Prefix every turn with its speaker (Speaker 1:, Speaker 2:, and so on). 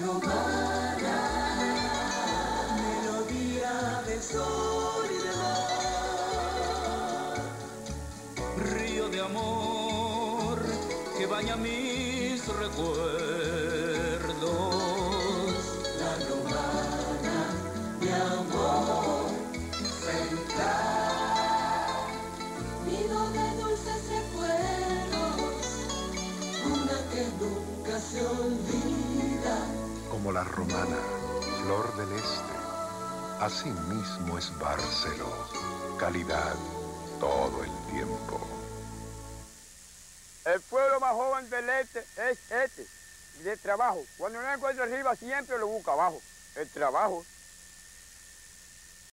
Speaker 1: no para, melodía de soledad, río de amor que baña mis recuerdos,
Speaker 2: la romana de amor central, nido de dulces recuerdos, una que nunca se olvida.
Speaker 3: La romana, flor del este, así mismo es Barceló, calidad todo el tiempo.
Speaker 4: El pueblo más joven del este es este, de trabajo. Cuando no encuentra arriba, siempre lo busca abajo. El trabajo.